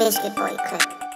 Biscuit Boy Click.